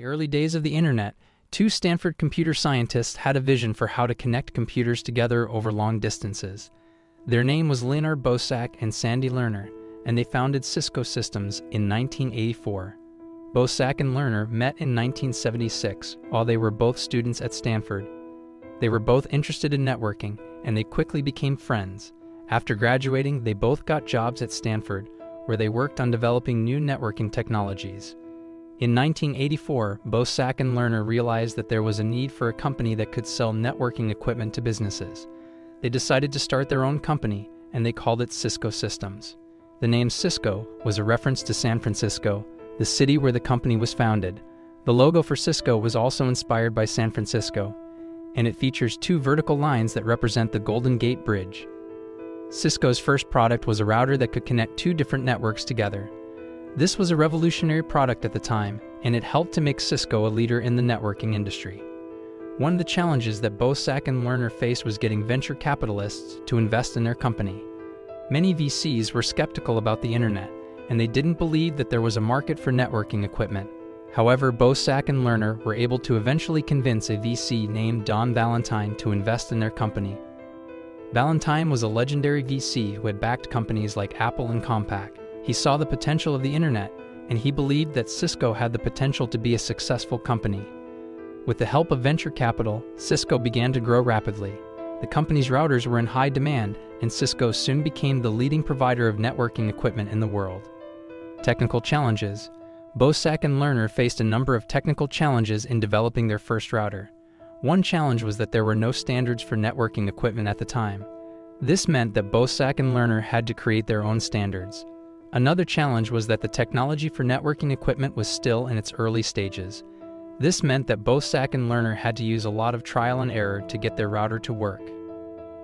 early days of the internet, two Stanford computer scientists had a vision for how to connect computers together over long distances. Their name was Leonard Bosack and Sandy Lerner, and they founded Cisco Systems in 1984. Bosack and Lerner met in 1976 while they were both students at Stanford. They were both interested in networking, and they quickly became friends. After graduating, they both got jobs at Stanford, where they worked on developing new networking technologies. In 1984, Bosack and Lerner realized that there was a need for a company that could sell networking equipment to businesses. They decided to start their own company, and they called it Cisco Systems. The name Cisco was a reference to San Francisco, the city where the company was founded. The logo for Cisco was also inspired by San Francisco, and it features two vertical lines that represent the Golden Gate Bridge. Cisco's first product was a router that could connect two different networks together. This was a revolutionary product at the time, and it helped to make Cisco a leader in the networking industry. One of the challenges that Bosack and Lerner faced was getting venture capitalists to invest in their company. Many VCs were skeptical about the internet, and they didn't believe that there was a market for networking equipment. However, Bosack and Lerner were able to eventually convince a VC named Don Valentine to invest in their company. Valentine was a legendary VC who had backed companies like Apple and Compaq. He saw the potential of the internet, and he believed that Cisco had the potential to be a successful company. With the help of venture capital, Cisco began to grow rapidly. The company's routers were in high demand, and Cisco soon became the leading provider of networking equipment in the world. Technical challenges Bosack and Lerner faced a number of technical challenges in developing their first router. One challenge was that there were no standards for networking equipment at the time. This meant that Bosack and Lerner had to create their own standards. Another challenge was that the technology for networking equipment was still in its early stages. This meant that Bosack and Lerner had to use a lot of trial and error to get their router to work.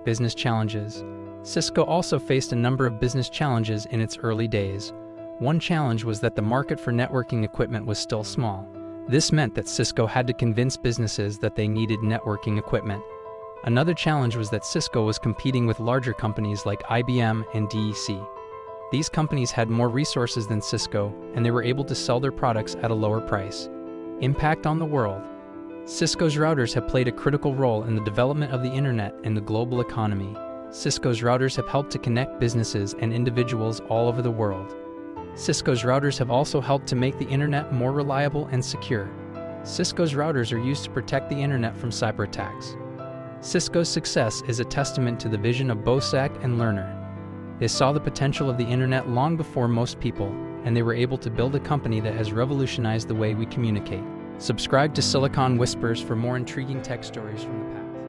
Business challenges Cisco also faced a number of business challenges in its early days. One challenge was that the market for networking equipment was still small. This meant that Cisco had to convince businesses that they needed networking equipment. Another challenge was that Cisco was competing with larger companies like IBM and DEC. These companies had more resources than Cisco, and they were able to sell their products at a lower price. Impact on the world Cisco's routers have played a critical role in the development of the internet and the global economy. Cisco's routers have helped to connect businesses and individuals all over the world. Cisco's routers have also helped to make the internet more reliable and secure. Cisco's routers are used to protect the internet from cyber attacks. Cisco's success is a testament to the vision of Bosack and Lerner. They saw the potential of the internet long before most people, and they were able to build a company that has revolutionized the way we communicate. Subscribe to Silicon Whispers for more intriguing tech stories from the.